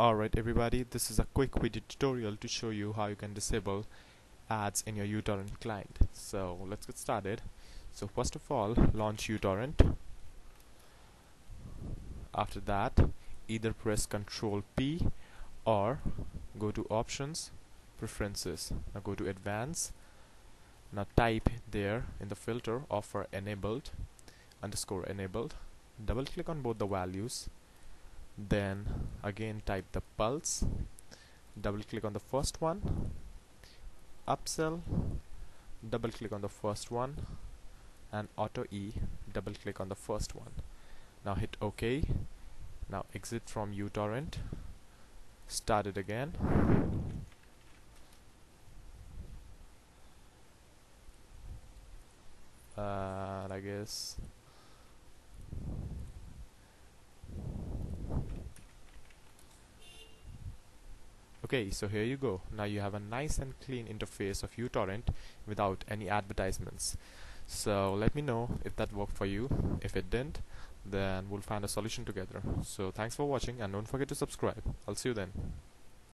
Alright everybody, this is a quick video tutorial to show you how you can disable ads in your uTorrent client. So let's get started. So first of all, launch uTorrent. After that, either press Ctrl P or go to Options, Preferences. Now go to Advanced. Now type there in the filter offer enabled underscore enabled. Double click on both the values then again type the pulse double click on the first one upsell double click on the first one and auto E double click on the first one. Now hit OK. Now exit from uTorrent. Start it again. Uh, I guess okay so here you go. Now you have a nice and clean interface of uTorrent without any advertisements. So let me know if that worked for you. If it didn't then we'll find a solution together. So thanks for watching and don't forget to subscribe. I'll see you then